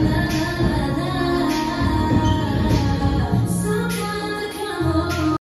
love.